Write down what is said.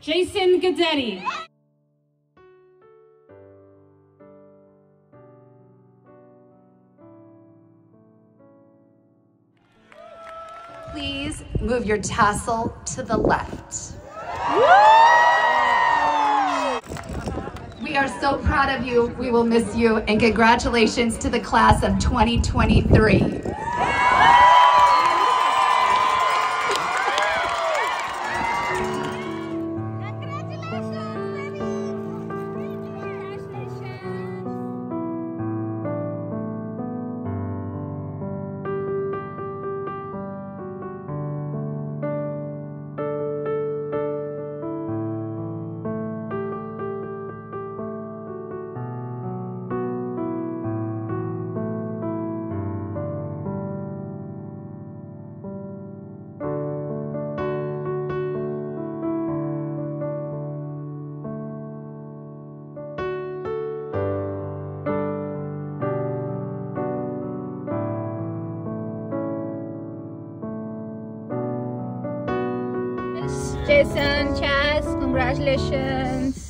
Jason Gudetti. Please move your tassel to the left. We are so proud of you. We will miss you. And congratulations to the class of 2023. Jason, Chaz, congratulations.